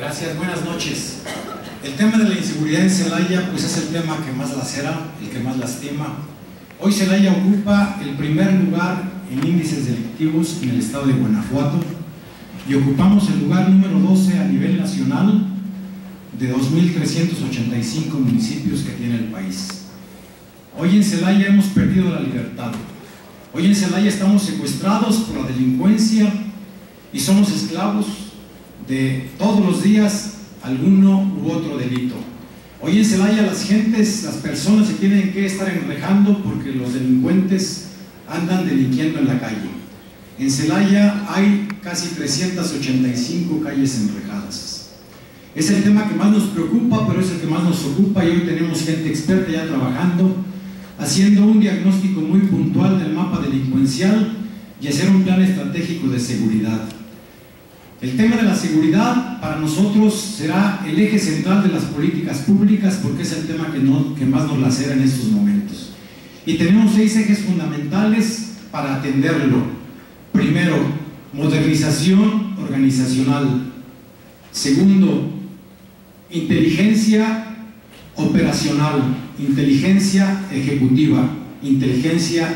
Gracias, buenas noches. El tema de la inseguridad en Celaya pues es el tema que más lacera, el que más lastima. Hoy Celaya ocupa el primer lugar en índices delictivos en el estado de Guanajuato y ocupamos el lugar número 12 a nivel nacional de 2.385 municipios que tiene el país. Hoy en Celaya hemos perdido la libertad. Hoy en Celaya estamos secuestrados por la delincuencia y somos esclavos de todos los días alguno u otro delito. Hoy en Celaya las gentes, las personas se tienen que estar enrejando porque los delincuentes andan delinquiendo en la calle. En Celaya hay casi 385 calles enrejadas. Es el tema que más nos preocupa, pero es el que más nos ocupa y hoy tenemos gente experta ya trabajando, haciendo un diagnóstico muy puntual del mapa delincuencial y hacer un plan estratégico de seguridad. El tema de la seguridad para nosotros será el eje central de las políticas públicas porque es el tema que, más nos lacera en estos momentos. Y tenemos seis ejes fundamentales para atenderlo. Primero, modernización organizacional. Segundo, inteligencia operacional, inteligencia ejecutiva, inteligencia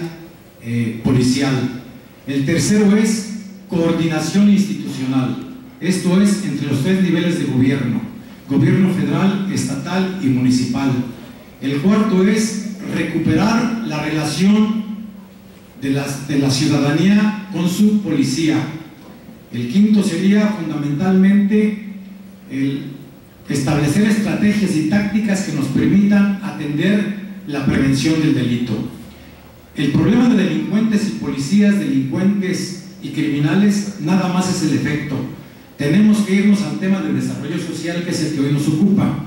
eh, policial. El tercero es coordinación institucional. Esto es entre los tres niveles de gobierno, gobierno federal, estatal y municipal. El cuarto es recuperar la relación de, la ciudadanía con su policía. El quinto sería fundamentalmente establecer estrategias y tácticas que nos permitan atender la prevención del delito. El problema de delincuentes y policías, delincuentes y criminales nada más es el efecto. Tenemos que irnos al tema de desarrollo social, que es el que hoy nos ocupa.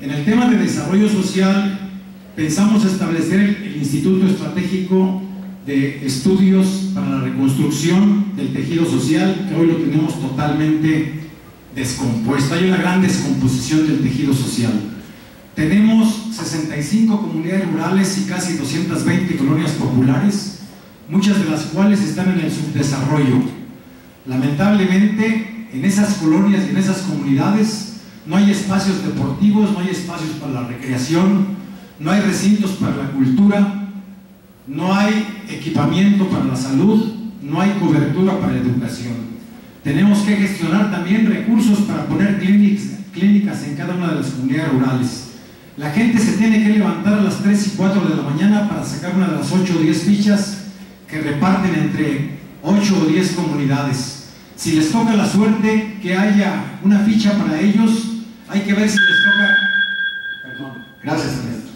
En el tema de desarrollo social, pensamos establecer el, Instituto Estratégico de Estudios para la Reconstrucción del Tejido Social, que hoy lo tenemos totalmente descompuesto. Hay una gran descomposición del tejido social. Tenemos 65 comunidades rurales y casi 220 colonias populares muchas de las cuales están en el subdesarrollo. Lamentablemente, en esas colonias y en esas comunidades no hay espacios deportivos, no hay espacios para la recreación, no hay recintos para la cultura, no hay equipamiento para la salud, no hay cobertura para la educación. Tenemos que gestionar también recursos para poner clínicas en cada una de las comunidades rurales. La gente se tiene que levantar a las 3 y 4 de la mañana para sacar una de las 8 o 10 fichas que reparten entre 8 o 10 comunidades. Si les toca la suerte que haya una ficha para ellos, hay que ver si les toca... Perdón, gracias.